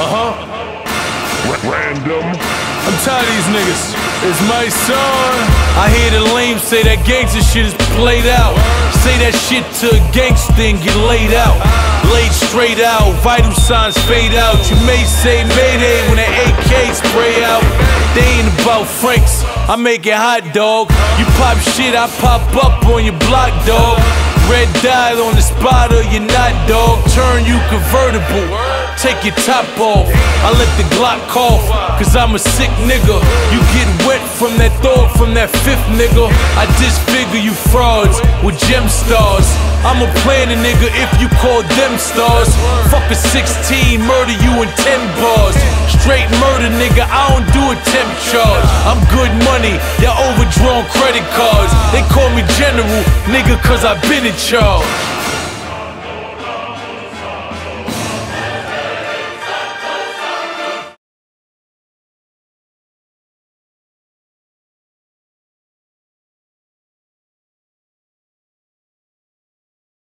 Uh huh. Random. I'm tired of these niggas. It's Mysonne. I hear the lame say that gangster shit is played out. Say that shit to a gangster and get laid out. Laid straight out, vital signs fade out. You may say Mayday when that AK spray out. They ain't about Franks, I make it hot, dog. You pop shit, I pop up on your block, dog. Red dial on the spot or you're not, dog. Turn you convertible. Take your top off. I let the Glock cough, cause I'm a sick nigga. You get wet from that thought from that fifth nigga. I disfigure you frauds with gem stars. I'm a planning nigga if you call them stars. Fuck a 16, murder you in 10 bars. Straight murder nigga, I don't do a temp charge. I'm good money, y'all overdrawn credit cards. They call me general, nigga, cause i been in charge.